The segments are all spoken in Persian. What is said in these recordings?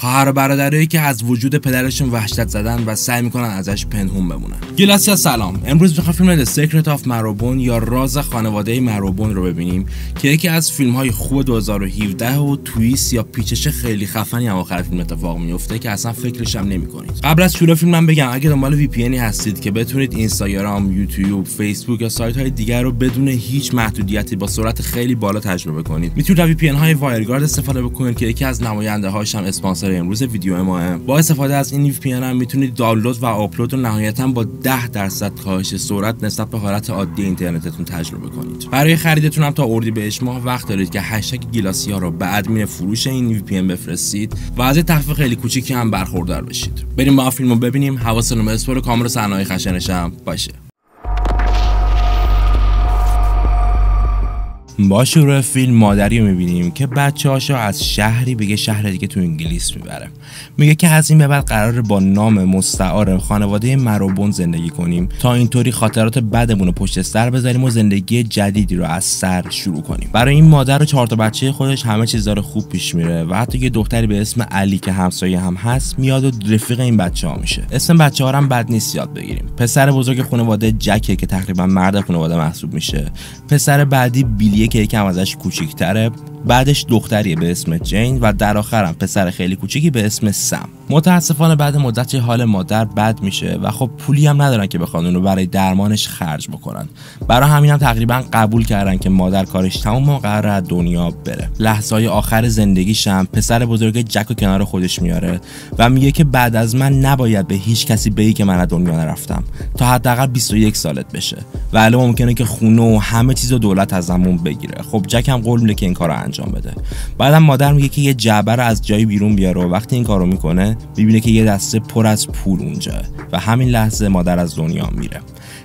خواهر برادرایی که از وجود پدرشون وحشت زدن و سعی می‌کنن ازش پنهون بمونن. گلسیا سلام. امروز می‌خوام فیلم The Secret of Marrowbone یا راز خانواده Marrowbone رو ببینیم که یکی از فیلم های خوب 2017 و twist یا پیچش خیلی خفنی هم آخر فیلم اتفاق میفته که اصلا فکرش هم نمی‌کنید. قبل از شروع فیلم من بگم اگه دنبال VPN هستید که بتونید اینستاگرام یوتیوب فیسبوک یا سایت های دیگر رو بدون هیچ محدودیتی با سرعت خیلی بالا تجربه کنید. می‌تونید VPN های WireGuard استفاده بکنید که یکی از نماینده هاش هم اسپانسر امروز ویدیو ما. با استفاده از این VPN هم می‌تونید دانلود و آپلود و نهایتا با 10 درصد کاهش سرعت نسبت به حالت عادی اینترنتتون تجربه کنید. برای خریدتون هم تا اردی بهش ماه وقت دارید که هشتگ گلاسیا رو به ادمین فروش این پی بفرستید و از تخفیف خیلی کوچیکی هم برخوردار بشید. بریم با فیلمو ببینیم. حواستون به اسپور کامل صحنه‌های خشنشم باشه. با شروع فیلم مادری رو می‌بینیم که بچه هاشو از شهری به یه شهر دیگه تو انگلیس می‌بره. میگه که از این به بعد قرار با نام مستعار خانواده مروبون زندگی کنیم. تا اینطوری خاطرات بدمون رو پشت سر بذاریم و زندگی جدیدی رو از سر شروع کنیم. برای این مادر و چهار تا بچه خودش همه چیز داره خوب پیش میره و حتی یه دختری به اسم علی که همسایه هم هست میاد و رفیق این بچه ها میشه. اسم بچه ها هم بد نیست یاد بگیریم. پسر بزرگ خانواده جکه که تقریبا مرد خانواده محسوب میشه. پسر بعدی بیلیه که یکم ازش کوچیکتره بعدش دختریه به اسم جین و در آخرم پسر خیلی کوچیکی به اسم سم. متاسفانه بعد مدت حال مادر بد میشه و خب پولی هم ندارن که بخوان اونو برای درمانش خرج بکنن. برای همین هم تقریبا قبول کردن که مادر کارش تموم و قرار از دنیا بره. لحظه های آخر زندگیشم پسر بزرگ جک و کنار خودش میاره و میگه که بعد از من نباید به هیچ کسی بگی که من از دنیا نرفتم. تا حداقل 21 سالت بشه. و الان ممکنه که خونه و همه چیز دولت ازمون بگیره. خب جک هم قول میده که این کارو انجام بده. بعدم مادر میگه که یه جعبه رو از جایی بیرون بیاره و وقتی این کارو می‌کنه می‌بینه که یه دسته پر از پول اونجا و همین لحظه مادر از دنیا میره.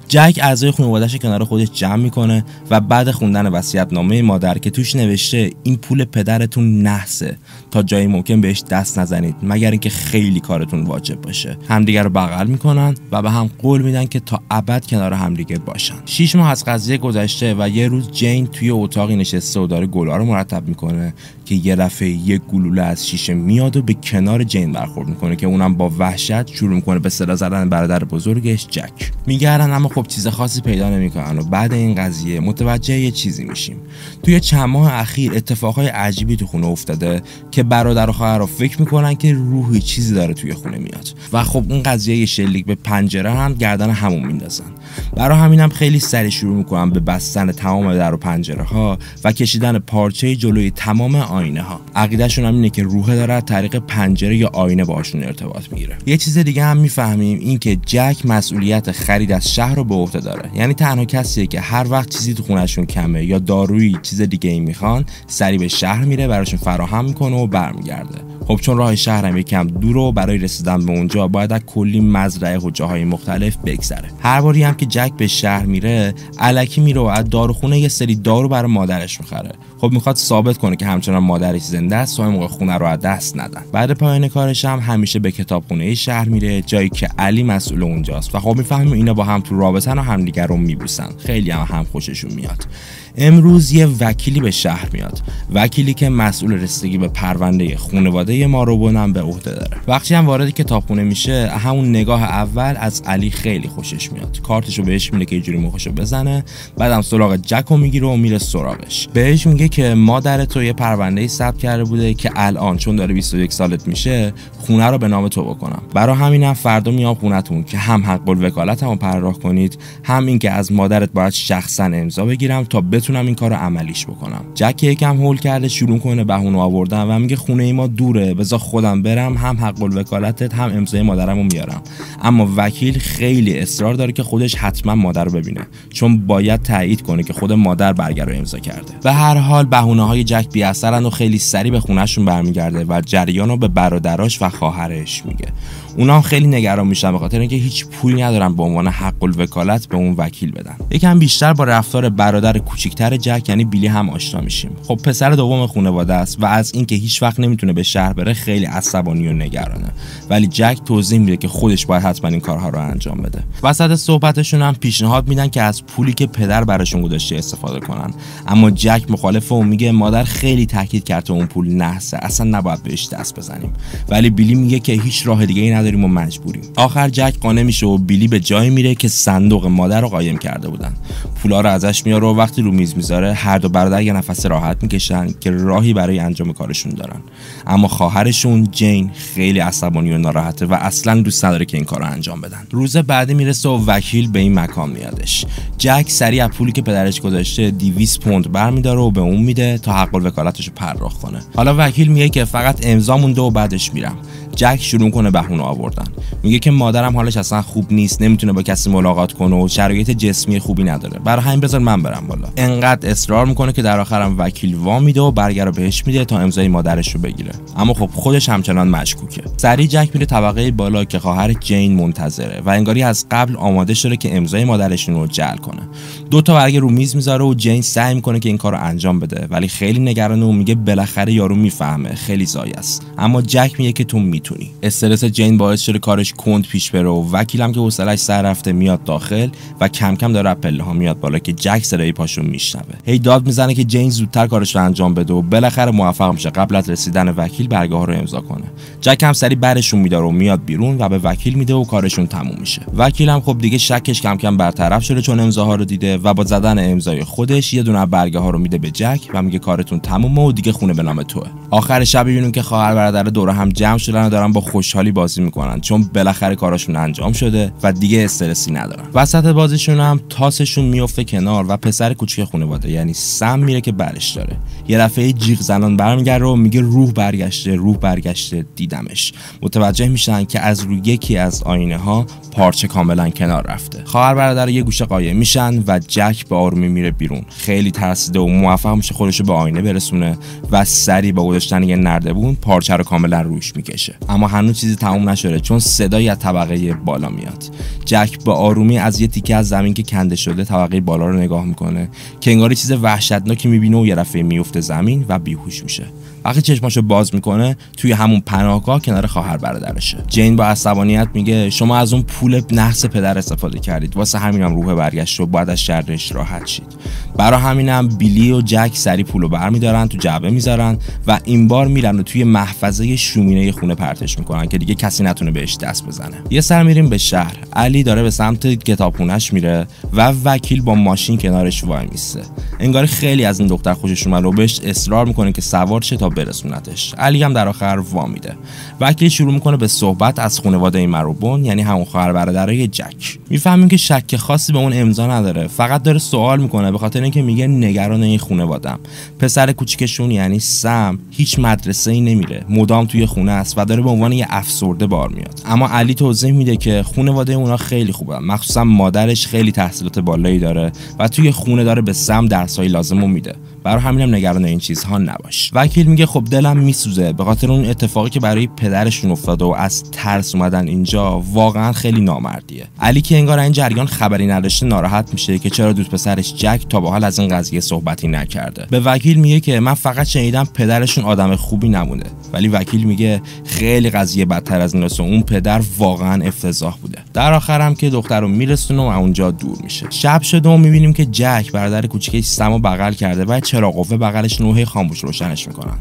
جک اعضای خانوادهش کنار خودش جمع می‌کنه و بعد خوندن وصیت نامه مادر که توش نوشته این پول پدرتون نحسه تا جایی ممکن بهش دست نزنید مگر اینکه خیلی کارتون واجب باشه. همدیگه رو بغل می‌کنن و به هم قول میدن که تا ابد کنار همدیگه باشن. شیش ماه از قضیه گذشته و یه روز جین توی اتاقی نشسته و داره گلا رو مرتب می‌کنه که یه دفعه یه گلوله از شیشه میاد و به کنار جین برخورد می‌کنه که اونم با وحشت شروع می‌کنه به صدا زدن برادر بزرگش جک. میگردن اما خب چیز خاصی پیدا نمی‌کنن و بعد این قضیه متوجه یه چیزی میشیم. توی چند ماه اخیر اتفاقای عجیبی تو خونه افتاده که برادر و خواهر رو فکر می‌کنن که روحی چیزی داره توی خونه میاد. و خب اون قضیه شلیک به پنجره هم گردن همون میندازن. برای همینم خیلی سری شروع می‌کنن به بستن تمام در و پنجره ها و کشیدن پارچه جلوی تمام آینه ها عقیدهشون هم اینه که روح داره طریق پنجره یا آینه باشون ارتباط می‌گیره. یه چیز دیگه هم می‌فهمیم این که جک مسئولیت خرید از شهر رو به عهده داره. یعنی تنها کسیه که هر وقت چیزی تو خونشون کمه یا دارویی چیز دیگه ای می‌خوان سری به شهر میره براشون فراهم می‌کنه و برمیگرده. خب چون راه شهرم یکم دور و برای رسیدن به اونجا باید از کلی مزرعه و جاهای مختلف بگذره. هر باری هم که جک به شهر میره علکی میره و از داروخونه یه سری دارو برای مادرش می‌خره. خب می‌خواد ثابت کنه که همچنان مادرش زنده است و موقع خونه رو از دست ندن. بعد پایان کارش هم همیشه به کتابخونه شهر میره جایی که علی مسئول اونجاست. و خب می‌فهمیم اینا با هم تو رابطن و همدیگر رو میبوسن. خیلی هم هم خوششون میاد. امروز یه وکیلی به شهر میاد. وکیلی که مسئول رسیدگی به پرونده خانواده ماروبون هم به عهده داره. وقتی هم وارد کتابخونه میشه همون نگاه اول از علی خیلی خوشش میاد. کارتشو بهش میده که اینجوری مخشو بزنه بعدم سراغ جکو می‌گیره و میره سراغش. بهش میگه که مادر تو یه پرونده ثبت کرده بوده که الان چون داره 21 سالت میشه خونه رو به نام تو بکنم. برای همینم فردا میام خونتون که هم حق الوکالتمو پرداخت کنید هم اینکه از مادرت باید شخصا امضا بگیرم تا بتونم این کار رو عملیش بکنم. جک یکم هول کرده شروع کنه بهونه آوردن و میگه خونه ای ما دوره بذار خودم برم هم حق الوکالتت هم امضای مادرمو میارم. اما وکیل خیلی اصرار داره که خودش حتما مادر ببینه چون باید تایید کنه که خود مادر برگر رو امضا کرده. به هر حال بهونه های جک بی و خیلی سری به خونهشون برمیگرده و جریان رو به برادراش و خواهرش میگه. اونا هم خیلی نگران میشن به خاطر اینکه هیچ پولی ندارن به عنوان حق الوکالت به اون وکیل بدن. یکم بیشتر با رفتار برادر کوچیکتر جک یعنی بیلی هم آشنا میشیم. خب پسر دوم خانواده است و از اینکه هیچ وقت نمی‌تونه به شهر بره خیلی عصبانی و نگرانه. ولی جک توضیح میده که خودش باید حتما این کارها رو انجام بده. وسط صحبتشون هم پیشنهاد میدن که از پولی که پدر براشون گذاشته استفاده کنن. اما جک مخالف و میگه مادر خیلی تاکید کرده اون پول نحسه. اصلا نباید بهش دست بزنیم. ولی بیلی میگه که هیچ راه دیگه ای نداریم و مجبوریم. آخر جک قانع میشه و بیلی به جایی میره که صندوق مادر رو قایم کرده بودن. پولا رو ازش میاره و وقتی رو میز می‌ذاره هر دو برادر یه نفس راحت می‌کشن که راهی برای انجام کارشون دارن. اما خواهرشون جین خیلی عصبانی و ناراحته و اصلا دوست نداره که این کار انجام بدن. روز بعدی می‌رسه و وکیل به این مکان میادش. جک سریع از پولی که پدرش گذاشته 200 پوند برمیداره و به اون میده تا حق وکالتش رو پرداخت کنه. حالا وکیل میگه که فقط امضا مونده و بعدش میرم. جک شروع کنه بهونه آوردن. میگه که مادرم حالش اصلا خوب نیست نمی‌تونه با کسی ملاقات کنه و شرایط جسمی خوبی نداره. برای همین بذار من برم بالا. انقدر اصرار می‌کنه که در آخرم وکیل وا میده و برگر رو بهش میده تا امضای مادرش رو بگیره. اما خب خودش همچنان مشکوکه. سری جک میره طبقه بالا که خواهر جین منتظره و انگاری از قبل آماده شده که امضای مادرشون رو جعل کنه. دو تا برگ رو میز می‌ذاره و جین سعی می‌کنه که این کار رو انجام بده ولی خیلی نگرانه و میگه بالاخره یارو می‌فهمه خیلی زای است اما جک میگه که تو می‌تونی. استرس جین باعث شده کارش کند پیش بره و وکیلم که حوصلش سر رفته میاد داخل و کم کم داره پله ها میاد بالا که جک صدای پاشو میشنوه. هی داد می‌زنه که جین زودتر کارش رو انجام بده و بالاخره موفق میشه قبل از رسیدن وکیل برگه ها رو امضا کنه. جک هم سری برشون میداره و میاد بیرون و به وکیل میده و کارشون تموم میشه. وکیلم خب دیگه شکش کم کم برطرف شده چون امضاها رو دیده و با زدن امضای خودش یه دونه برگه ها رو میده به جک و میگه کارتون تمومه و دیگه خونه به نام توه. آخر شب می‌بینیم که خواهر برادر دور هم جمع شدن دارن با خوشحالی بازی می‌کنن چون بالاخره کاراشون انجام شده و دیگه استرسی ندارن. وسط بازیشون هم تاسشون میفته کنار و پسر کوچیک خانواده یعنی سم میره که برش داره. یه دفعه جیغ زنان برمیگره و میگه روح برگشته روح برگشته دیدمش. متوجه میشن که از روی یکی از آینه ها پارچه کاملا کنار رفته. خواهر برادر یه گوشه قایم میشن و جک به آرومی میره بیرون. خیلی ترسیده و موفق میشه خودش به آینه برسونه و سری با گذاشتن یه نردبون پارچه رو کاملا روش می‌کشه. اما هنوز چیزی تموم نشده چون صدایی از طبقه بالا میاد. جک با آرومی از یه تیکه از زمین که کنده شده طبقه بالا رو نگاه می‌کنه که انگار چیز وحشتناکی می‌بینه و یه دفعه میفته زمین و بیهوش میشه. وقتی چشماشو باز می‌کنه توی همون پناهگاه کنار خواهر برادرشه. جین با عصبانیت میگه شما از اون پول نحس پدر استفاده کردید. واسه همینم روح برگشت و بعد از شرش راحت شید. برای همینم بیلی و جک سری پولو برمیدارن تو جعبه می‌ذارن و این بار میرن و توی محفظه شومینه خونه پرتش می‌کنن که دیگه کسی نتونه بهش دست بزنه. یه سر میریم به شهر. علی داره به سمت کتابخونهش میره و وکیل با ماشین کنارش وای میسته انگار خیلی از این دختر خوشش اومد و بهش اصرار می‌کنه که سوار شه تا برسونتش. علی هم در آخر وا میده. وکیل شروع می‌کنه به صحبت از خانواده مروبون یعنی همون خواهر برادرای جک. می‌فهمیم که شک خاصی به اون امضا نداره. فقط داره سوال می‌کنه به خاطر اینکه میگه نگران این خانوادم پسر کوچیکشون یعنی سم هیچ مدرسه ای نمیره. مدام توی خونه است و داره به عنوان یه افسرده بار میاد. اما علی توضیح میده که خانواده اونا خیلی خوبه مخصوصا مادرش خیلی تحصیلات بالایی داره و توی خونه داره به سم درسای لازم میده. برای همینم نگران این چیزها نباش. وکیل میگه خب دلم میسوزه. به خاطر اون اتفاقی که برای پدرشون افتاده و از ترس اومدن اینجا واقعا خیلی نامردیه. علی که انگار این جریان خبری نداشته ناراحت میشه که چرا دوست پسرش جک تا به حال از این قضیه صحبتی نکرده. به وکیل میگه که من فقط شنیدم پدرشون آدم خوبی نمونه. ولی وکیل میگه خیلی قضیه بدتر از این اون پدر واقعا افتضاح بوده. در آخرم که دختر رو میرسونه و اونجا دور میشه. شب شده و می‌بینیم که جک برادر کوچیکش سمو بغل کرده و چراغ قوه بغلش نوحه خاموش روشنش می‌کنن.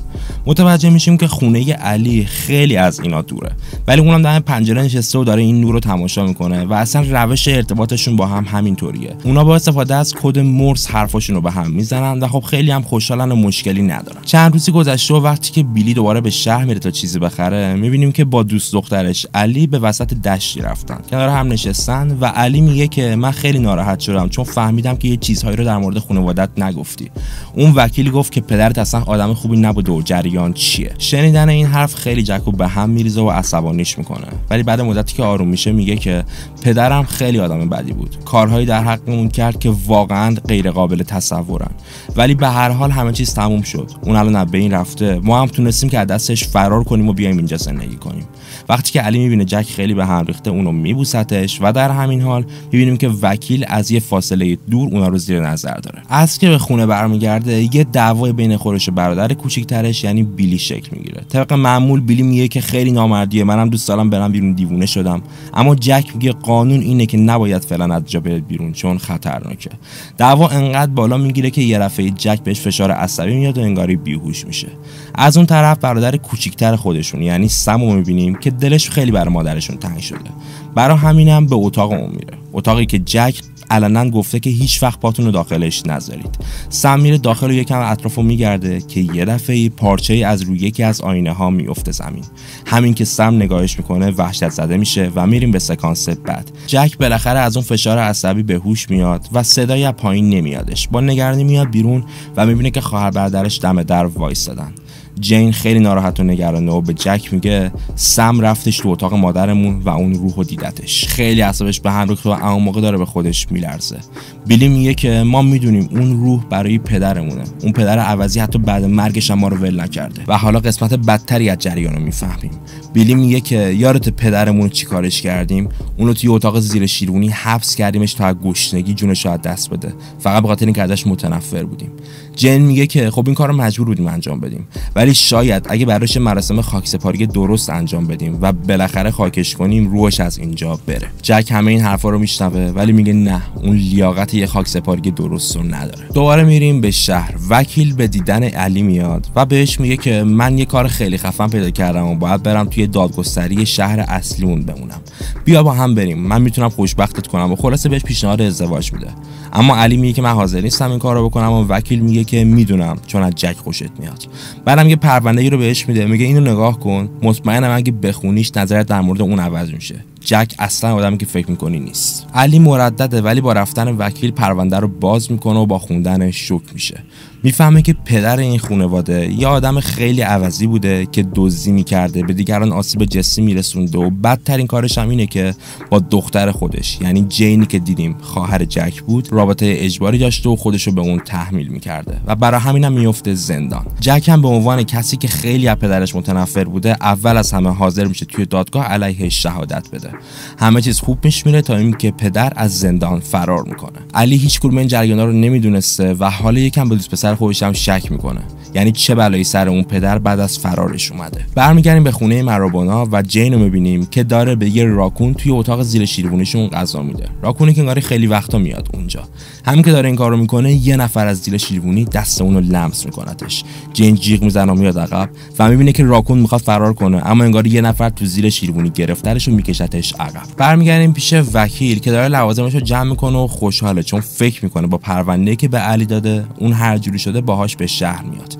متوجه میشیم که خونه علی خیلی از اینا دوره. ولی اونم در پنجره نشسته و داره این نور رو تماشا می‌کنه و اصلا روش ارتباطشون با هم همینطوریه. اونا با استفاده از کد مرس حرفاشون رو به هم می‌زنن و خب خیلی هم خوشحالن و مشکلی ندارن. چند روزی گذشته و وقتی که بیلی دوباره به شهر میره تا چیزی بخره می‌بینیم که با دوست دخترش علی به وسط دشتی رفتن. کنار هم نشستن و علی میگه که من خیلی ناراحت شدم چون فهمیدم که یه چیزهایی رو در مورد خانوادت نگفتی. اون وکیل گفت که پدرت اصلا آدم خوبی نبوده و جریان چیه. شنیدن این حرف خیلی جکو به هم میریزه و عصبانیش می‌کنه. ولی بعد مدتی که آروم میشه میگه که پدرم خیلی آدم بدی بود. کارهایی در حقمون کرد که واقعا غیر قابل تصورن. ولی به هر حال همه چیز تموم شد. اون الان به این رفته. ما هم تونستیم که از دستش فرار کنیم و بیایم اینجا زندگی کنیم. وقتی که علی می‌بینه جک خیلی به هم ریخته اونو میبوستش و در همین حال می‌بینیم که وکیل از یه فاصله دور اونا رو زیر نظر داره. از که به خونه برمیگرده یه دعوای بین خودش و برادر کوچیکترش یعنی بیلی شکل می‌گیره. طبق معمول بیلی میگه که خیلی نامردیه منم دوست دارم برم بیرون دیوونه شدم. اما جک میگه قانون اینه که نباید فعلا از جا بیرون چون خطرناکه. دعوا انقدر بالا می‌گیره که یه رفعه جک بهش فشار عصبی میاد و انگاری بیهوش میشه. از اون طرف برادر کوچیکتر خودشون یعنی سمو می‌بینیم که دلش خیلی برای مادرشون تنگ شده. برای همینم به اتاق اون میره. اتاقی که جک علنا گفته که هیچ وقت پاتون رو داخلش نذارید. سم میره داخل و یکم اطرافو میگرده که یه دفعه پارچه از روی یکی از آینه ها میفته زمین. همین که سم نگاهش می‌کنه وحشت زده میشه و میریم به سکانس بعد. جک بالاخره از اون فشار عصبی به هوش میاد و صدای پایین نمیادش. با نگرانی میاد بیرون و می‌بینه که خواهر برادرش دم در وایستادن. جین خیلی ناراحت و نگرانه و به جک میگه سم رفتش تو اتاق مادرمون و اون روح و دیدتش. خیلی عصبش به هم ریخته و اون موقع داره به خودش میلرزه. بیلی میگه که ما می‌دونیم اون روح برای پدرمونه. اون پدر عوضی حتی بعد مرگش ما رو ول نکرده. و حالا قسمت بدتری از جریان رو می‌فهمیم. بیلی میگه که یارت پدرمون چیکارش کردیم؟ اونو توی اتاق زیر شیرونی حبس کردیمش تا گشنگی جونش رو دست بده. فقط به خاطر اینکه ازش متنفر بودیم. جن میگه که خب این کار رو مجبور بودیم انجام بدیم. ولی شاید اگه براش مراسم خاکسپاری درست انجام بدیم و بالاخره خاکش کنیم روحش از اینجا بره. جک همه این حرفا رو میشنوه ولی میگه نه اون لیاقت یه خاکسپاری درست رو نداره. دوباره میریم به شهر. وکیل به دیدن علی میاد و بهش میگه که من یه کار خیلی خفن پیدا کردم و باید برم توی دادگستری شهر اصلیمون بمونم. بیا با هم بریم. من می‌تونم خوشبختت کنم و خلاصه بهش پیشنهاد ازدواج میده. اما علی میگه که من حاضر نیستم این کار رو بکنم و وکیل میگه که می‌دونم چون از جک خوشت میاد. بعدم یه پرونده ای رو بهش میده میگه اینو نگاه کن. مطمئنم اگه بخونیش نظرت در مورد اون عوض میشه. جک اصلا آدمی که فکر می‌کنی نیست. علی مردده ولی با رفتن وکیل پرونده رو باز می‌کنه و با خوندن شوک میشه. می‌فهمه که پدر این خانواده یه آدم خیلی عوضی بوده که دزدی می‌کرده به دیگران آسیب جسی میرسونده و بدترین کارش هم اینه که با دختر خودش. یعنی جینی که دیدیم خواهر جک بود رابطه اجباری داشته و خودش رو به اون تحمیل می‌کرده و برای همینم میفته زندان. جک هم به عنوان کسی که خیلی از پدرش متنفر بوده اول از همه حاضر میشه توی دادگاه علیه شهادت بده. همه چیز خوب پیش میره تا اینکه پدر از زندان فرار می‌کنه. علی هیچ کدوم این جریانا رو نمی‌دونسته و حالا یکم به دوست پسر خودش هم شک می‌کنه. یعنی چه بلایی سر اون پدر بعد از فرارش اومده. برمیگردیم به خونه مرابونا و جین رو می‌بینیم که داره به یه راکون توی اتاق زیر شیروونیشون غذا میده. راکونی که انگاری خیلی وقتا میاد اونجا. همین که داره این کارو می‌کنه یه نفر از زیر شیروونی دست اونو لمس میکنتش جین جیغ می‌زنه و میاد عقب و می‌بینه که راکون می‌خواد فرار کنه اما انگاری یه نفر تو زیر شیروونی گرفترش و میکشتش عقب. برمیگردیم پیش وکیل که داره لوازمش رو جمع می‌کنه و خوشحاله چون فکر می‌کنه با پرونده که به علی داده اون هر جوری شده باهاش به شهر میاد.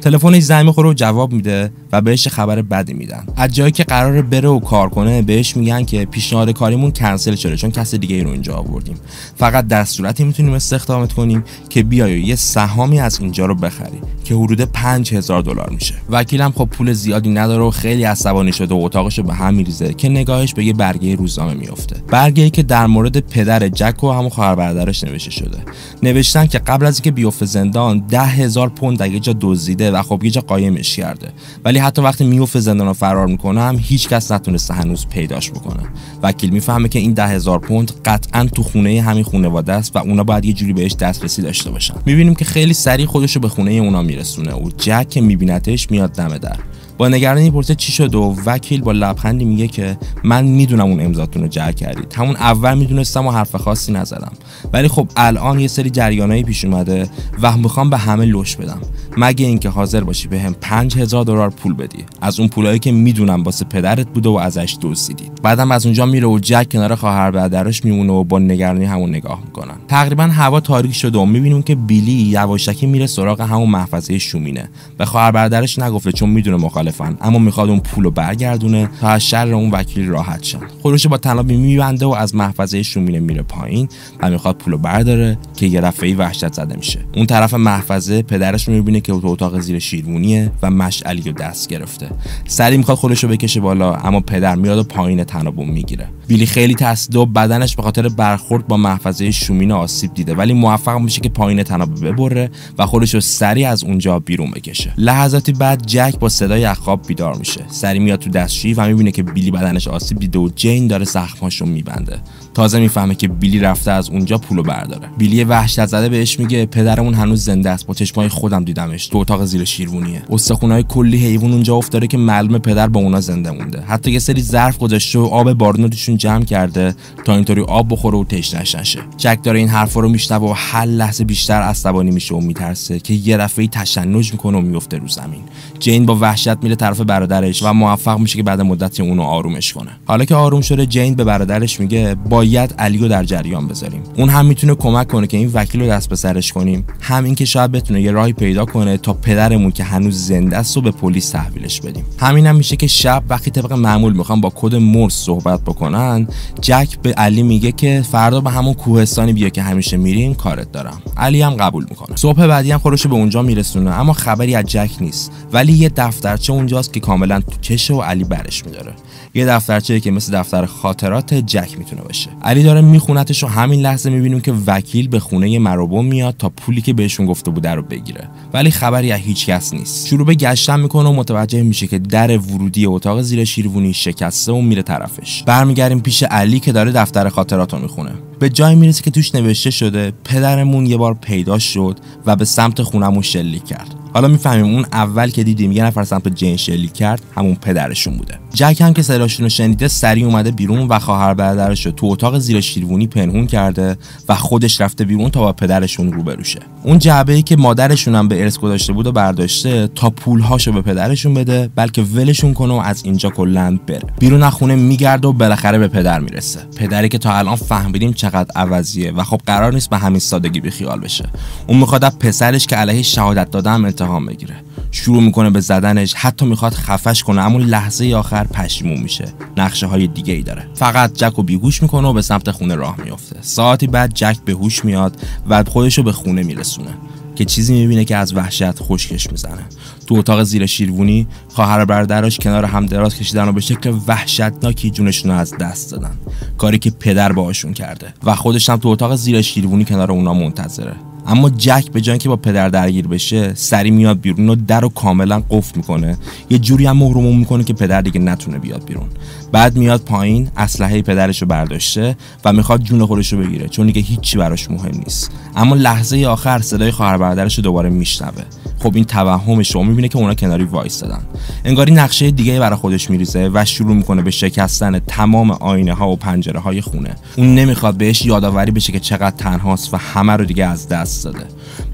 تلفنش زنگ می‌خوره و جواب میده و بهش خبر بدی میدن. از جایی که قرار بره و کار کنه بهش میگن که پیشنهاد کاریمون کنسل شده چون کس دیگه ای رو اینجا آوردیم. فقط در صورتی می‌تونیم استخدامت کنیم که بیای یه سهامی از اینجا رو بخری که حدود 5000 دلار میشه. وکیلم خب پول زیادی نداره و خیلی عصبانی شده و اتاقش رو به هم میریزه که نگاهش به یه برگه روزنامه میفته برگه که در مورد پدر جک و همون خواهر برادرش نوشته شده. نوشتن که قبل از اینکه بیفته زندان ده هزار پوند یه جا دزدیده و خب یه جا قایمش کرده. ولی حتی وقتی میوفه زندان رو فرار می‌کنه هم هیچ کس نتونسته هنوز پیداش بکنه. وکیل می‌فهمه که این ده هزار پوند قطعا تو خونه همین خانواده است و اونا باید یه جوری بهش دسترسی داشته باشن. می‌بینیم که خیلی سریع خودش رو به خونه اونا میرسونه. و جک که میبینتش میاد دم در. با نگرانی پرسه چی شد و وکیل با لبخندی میگه که من می‌دونم اون امضاتون رو جر کردید. همون اول می‌دونستم و حرف خاصی نزدم. ولی خب الان یه سری جریانایی پیش اومده و می‌خوام به همه لش بدم. مگه اینکه حاضر باشی به هم 5000 دلار پول بدی. از اون پولایی که می‌دونم واسه پدرت بوده و ازش دزدیدی بعدم از اونجا میره و جک کنار خواهر برادرش میمونه و با نگرانی همون نگاه می‌کنن. تقریبا هوا تاریک شده و می‌بینیم که بیلی یواشکی میره سراغ همون محفظه شومینه. به خواهر برادرش نگفته چون می‌دونه مخالف مخالفن اما می‌خواد اون پولو برگردونه تا از شر اون وکیل راحت شن خودش با تنابی میبنده و از محفظه شومینه میره پایین و می‌خواد پولو برداره که یه دفعه وحشت زده میشه. اون طرف محفظه پدرش رو می‌بینه که تو اتاق زیر شیروانیه و مشعلی رو دست گرفته. سری می‌خواد خودش رو بکشه بالا اما پدر میاد و پایین تنابون می‌گیره. بیلی خیلی ترسیده و بدنش به خاطر برخورد با محفظه شومینه آسیب دیده. ولی موفق میشه که پایین تناب ببره و خودش رو سری از اونجا بیرون بکشه. لحظاتی بعد جک با صدای خواب بیدار میشه. سری میاد تو دستشویی و می‌بینه که بیلی بدنش آسیب دیده و جین داره زخماشو میبنده. تازه می‌فهمه که بیلی رفته از اونجا پولو برداره. بیلی وحشت زده بهش میگه پدرمون هنوز زنده است. با چشمای خودم دیدمش. تو اتاق زیر شیروانیه استخونای کلی حیوان اونجا افتاده که معلومه پدر با اونا زنده مونده. حتی یه سری ظرف گذاشته و آب بارونو جمع کرده تا اینطوری آب بخوره و تشنش نشه جک داره این حرفا رو میشنوه و هر لحظه بیشتر عصبانی میشه و میترسه که یه دفعه تشنج می‌کنه و میفته رو زمین. جین با وحشت میره طرف برادرش و موفق میشه که بعد مدتی اونو آرومش کنه. حالا که آروم شده جین به برادرش میگه باید علیو در جریان بذاریم. اون هم می‌تونه کمک کنه که این وکیل رو دست به سرش کنیم. همین که شاید بتونه یه راهی پیدا کنه تا پدرمون که هنوز زنده است و به پلیس تحویلش بدیم. همین هم میشه که شب وقتی طبق معمول می‌خوام با کد مورس صحبت بکنن جک به علی میگه که فردا به همون کوهستانی بیا که همیشه میریم کارت دارم. علی هم قبول می‌کنه. صبح بعدی هم خودش به اونجا میرسونه اما خبری از جک نیست. ولی یه دفترچه اونجاست که کاملا تو چشه و علی برش میداره. یه دفترچه که مثل دفتر خاطرات جک می‌تونه باشه. علی داره میخونتش و همین لحظه می‌بینیم که وکیل به خونه مروبون میاد تا پولی که بهشون گفته بوده رو بگیره. ولی خبری از هیچ کس نیست. شروع به گشتن می‌کنه و متوجه میشه که در ورودی اتاق زیر شیروانی شکسته و میره طرفش. برمیگردیم پیش علی که داره دفتر خاطرات رو می‌خونه. به جای می‌رسه که توش نوشته شده پدرمون یه بار پیدا شد و به سمت خونمون شلیک کرد. حالا می‌فهمیم اون اول که دیدیم یه نفر سمت جین شلیک کرد همون پدرشون بوده. جک هم که صداشون رو شنیده سریع اومده بیرون و خواهر برادرش رو تو اتاق زیر شیروانی پنهون کرده و خودش رفته بیرون تا با پدرشون روبرو شه اون جعبه ای که مادرشون هم به ارث گذاشته بود و برداشته تا پولهاشو به پدرشون بده بلکه ولشون کنه و از اینجا کلا بره. بیرون خونه میگرده و بالاخره به پدر می‌رسه. پدری که تا الان فهمیدیم چقدر عوضیه و خب قرار نیست به همین سادگی بیخیال بشه. اون می‌خواد پسرش که علیه شهادت دادن امتحان بگیره. شروع می‌کنه به زدنش حتی می‌خواد خفش کنه. اما لحظه آخر پشیمون میشه. نقشه های دیگه ای داره. فقط جک رو بیهوش می‌کنه و به سمت خونه راه میفته ساعتی بعد جک به هوش میاد و خودش رو به خونه میرسونه که چیزی می‌بینه که از وحشت خشکش می‌زنه. تو اتاق زیر شیروانی خواهر برادرش کنار هم دراز کشیدن و به شکل وحشتناکی جونشون از دست دادن. کاری که پدر باهاشون کرده. و خودش هم تو اتاق زیر شیروانی کنار اونا منتظره. اما جک به جای که با پدر درگیر بشه سری میاد بیرون و در رو کاملا قفل می‌کنه. یه جوری هم مهرمون می‌کنه که پدر دیگه نتونه بیاد بیرون. بعد میاد پایین اسلحه پدرش رو برداشته و می‌خواد جون خودش رو بگیره چون دیگه هیچی براش مهم نیست. اما لحظه آخر صدای خواهر برادرش رو دوباره میشنوه. خب این توهمش رو می‌بینه که اونا کناری وایستادن انگاری نقشه دیگه برای خودش میریزه و شروع می‌کنه به شکستن تمام آینه ها و پنجره های خونه. اون نمی‌خواد بهش یادآوری بشه که چقدر تنهاست و همه رو دیگه از دست داده.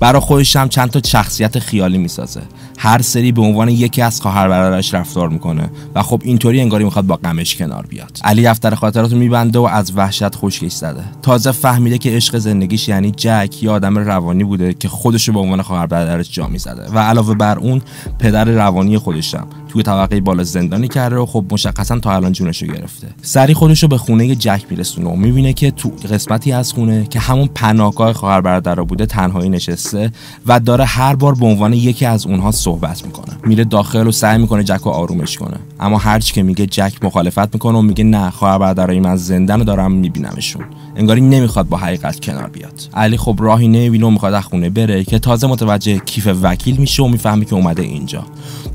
برای خودش هم چند تا شخصیت خیالی می‌سازه. هر سری به عنوان یکی از خواهر برادرش رفتار می‌کنه و خب اینطوری انگاری می‌خواد با غمش کنار بیاد. علی دفتر خاطرات رو میبنده و از وحشت خشکش زده. تازه فهمیده که عشق زندگیش یعنی جک یه آدم روانی بوده که خودش به عنوان خواهر برادرش جا می‌زده. و علاوه بر اون پدر روانی خودشم. توی طبقه بالا زندانی کرده و خب مشخصا تا الان جونش رو گرفته. سری خودش رو به خونه جک میرسونه و می‌بینه که تو قسمتی از خونه که همون پناهگاه خواهر برادر بوده تنهایی نشسته و داره هر بار به عنوان یکی از اونها صحبت می‌کنه. میره داخل و سعی می‌کنه جک رو آرومش کنه. اما هرچی که میگه جک مخالفت می‌کنه و میگه نه خواهر برادرای من زندن دارم میبینمشون. انگاری نمی‌خواد با حقیقت کنار بیاد. علی خب راهی نمی‌بینه و می‌خواد از خونه بره که تازه متوجه کیف وکیل میشه و می‌فهمه که اومده اینجا.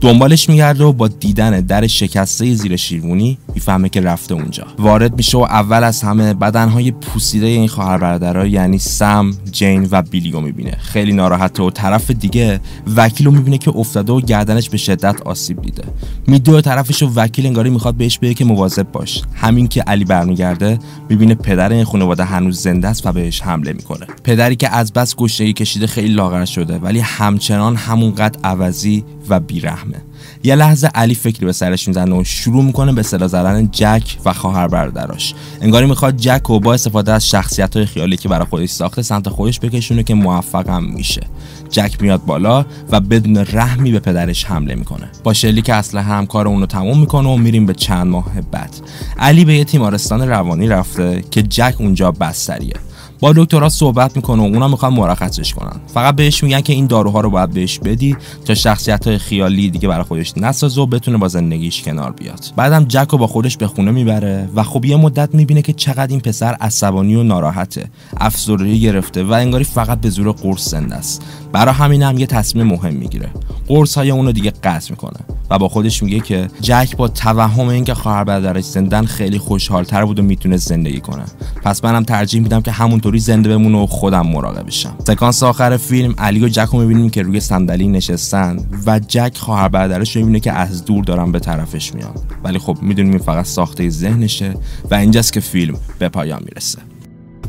دنبالش میگرده و با دیدن در شکسته زیر شیروانی می‌فهمه که رفته اونجا. وارد میشه و اول از همه بدنهای پوسیده این خواهر برادرها یعنی سم جین و بیلیو می‌بینه. خیلی ناراحته و طرف دیگه وکیل رو می‌بینه که افتاده و گردنش به شدت آسیب دیده میدوه طرفش و وکیل انگاری می‌خواد بهش بگه که مواظب باش. همین که علی برمیگرده می‌بینه پدر این خانواده هنوز زنده است و بهش حمله می‌کنه. پدری که از بس گشتگی کشیده خیلی لاغر شده ولی همچنان همونقدر عوضی و بیرحمه. یه لحظه علی فکری به سرش می‌زنه و شروع می‌کنه به صدا زدن جک و خواهر برادراش. انگاری می‌خواد جک و با استفاده از شخصیت های خیالی که برای خودش ساخته سمت خودش بکشونه که موفق هم میشه. جک میاد بالا و بدون رحمی به پدرش حمله می‌کنه. با شلی که اصلا همکار اونو تموم می‌کنه و میریم به چند ماه بعد. علی به یه تیمارستان روانی رفته که جک اونجا بستریه. با دکترها صحبت می‌کنه و اونا می‌خوان مرخصش کنن. فقط بهش میگن که این داروها رو باید بهش بدی تا شخصیت های خیالی دیگه برای خودش نسازه و بتونه با زندگیش کنار بیاد. بعدم جک رو با خودش به خونه می‌بره و خب یه مدت می‌بینه که چقدر این پسر عصبانی و ناراحته. افسردگی گرفته و انگاری فقط به زور قرص زنده است. برای همین هم یه تصمیم مهم می‌گیره. قرص های اونو دیگه قطع می‌کنه. و با خودش میگه که جک با توهم اینکه خواهر برادرش زندن خیلی خوشحالتر بود و می‌تونه زندگی کنه. پس منم ترجیح میدم که همونطوری زنده بمونه و خودم مراقبشم سکانس آخر فیلم علی و جک رو می‌بینیم که روی صندلی نشستن و جک خواهر برادرش رو می‌بینه که از دور دارن به طرفش میان. ولی خب می‌دونیم این فقط ساخته ذهنشه و اینجاست که فیلم به پایان می‌رسه.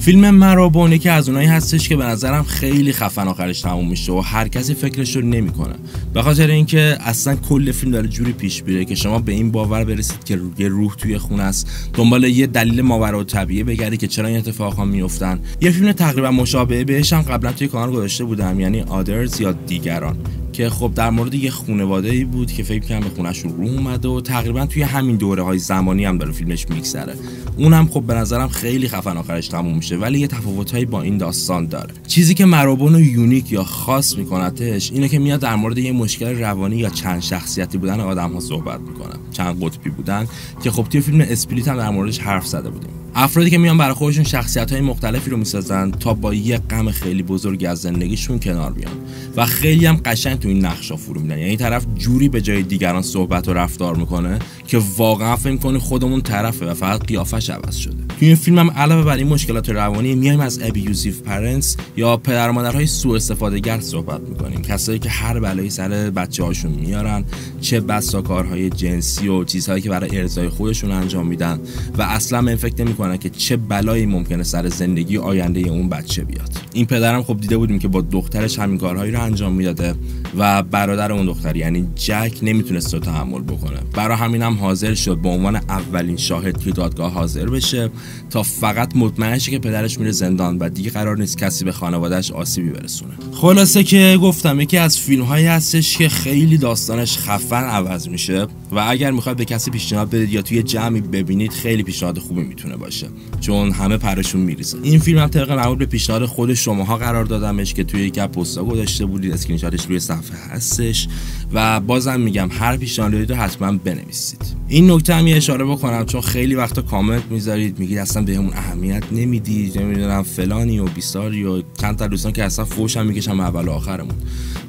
فیلم مرابونه که از اونایی هستش که به نظرم خیلی خفن آخرش تموم میشه و هر کسی فکرش رو نمی‌کنه. به خاطر اینکه اصلا کل فیلم داره جوری پیش میره که شما به این باور برسید که یه روح توی خونه است دنبال یه دلیل ماورا و طبیعه بگردی که چرا این اتفاقا میفتن یه فیلم تقریبا مشابه بهش هم قبلا توی کانال گذاشته بودم یعنی آدرز یا دیگران. که خب در مورد یه خانواده ای بود که فکر کنم به خونهشون رو اومده و تقریبا توی همین دوره های زمانی هم داره فیلمش میگذره. اونم خب به نظرم خیلی خفن آخرش تموم میشه ولی یه تفاوتهایی با این داستان داره. چیزی که Marrowbone و unique یا خاص میکنتش اینه که میاد در مورد یه مشکل روانی یا چند شخصیتی بودن آدم ها صحبت می‌کنه. چند قطبی بودن که خب توی فیلم Split هم در موردش حرف زده بودیم. افرادی که میان برای خودشون شخصیت های مختلفی رو می‌سازن تا با یه غم خیلی بزرگی از زندگیشون کنار بیان. و خیلی هم قشنگ تو این نقشا فرو میرن یعنی طرف جوری به جای دیگران صحبت و رفتار می‌کنه که واقعا فکر کنی خودمون طرفه و فقط قیافش عوض شده. تو این فیلم هم علاوه بر این مشکلات روانی میایم از ابیوزیو پرنتس یا پدر و مادرهای سوء استفاده گر صحبت می‌کنیم. کسایی که هر بلایی سر بچه هاشون میارن چه بسا کارهای جنسی و چیزهایی که برای ارضای خودشون انجام میدن. و اصلا من نمی‌کنن که چه بلایی ممکنه سر زندگی آینده اون بچه بیاد. این پدرم خب دیده بودیم که با دخترش همین کارهایی رو انجام می‌داده و برادر اون دختر یعنی جک نمی‌تونست رو تحمل بکنه. برای همین هم حاضر شد به عنوان اولین شاهد که دادگاه حاضر بشه تا فقط مطمئن شه که پدرش میره زندان و دیگه قرار نیست کسی به خانوادهش آسیبی برسونه. خلاصه که گفتم یکی از فیلم هایی هستش که خیلی داستانش خفن عوض میشه. و اگر می‌خواد به کسی پیشنهاد بدید یا توی جمعی ببینید خیلی پیشنهاد خوبی می‌تونه باشه چون همه پرشون میریزه. این فیلم هم طبق معمول به پیشنهاد خود شماها قرار دادمش که توی یک پستا گذاشته بودید. اسکرین شاتش روی صفحه هستش. و بازم میگم هر پیشنهادی رو حتما بنویسید. این نکته هم اشاره بکنم چون خیلی وقتا کامنت می‌ذارید میگید اصلا بهمون اهمیت نمی‌دید نمی‌دونم فلانی و بیساری و چند تا دوستان که اصلا فوش هم می‌کشم اول و آخرمون.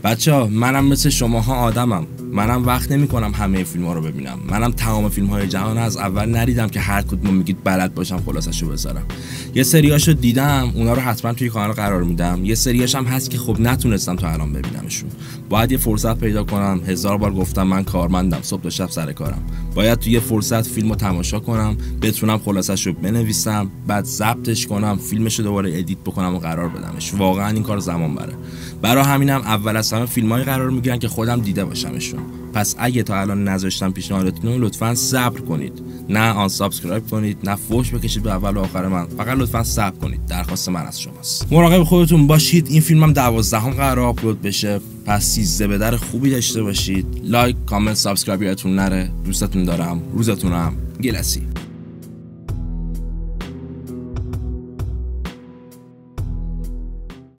بچه ها منم مثل شماها آدمم. منم وقت نمی کنم همه فیلم ها رو ببینم. منم تمام فیلم های جهان از اول نریدم که هر کدوم میگید بلد باشم خلاصش رو بذارم. یه سریاشو دیدم اونا رو حتما توی کانال قرار میدم. یه سریاش هم هست که خب نتونستم تا الان ببینمشون. باید یه فرصت پیدا کنم. هزار بار گفتم من کارمندم صبح تا شب سر کارم. باید توی یه فرصت فیلم رو تماشا کنم بتونم خلاصش رو بنویسم بعد ضبطش کنم فیلمش رو دوباره edit بکنم و قرار بدمش. واقعا این کار زمان بره. برای همینم اول از همه فیلمایی قرار می‌گیرن که خودم دیده باشمشون. پس اگه تا الان نذاشتم پیشنهادتون لطفا صبر کنید. نه unsubscribe کنید نه فوش بکشید به اول و آخر من. فقط لطفا صبر کنید. درخواست من از شماست. مراقب خودتون باشید. این فیلمم هم دوازدهم قرار آپلود بشه. پس 13 به در خوبی داشته باشید. لایک کامنت subscribe یادتون نره. دوستتون دارم. روزتونم گلسی.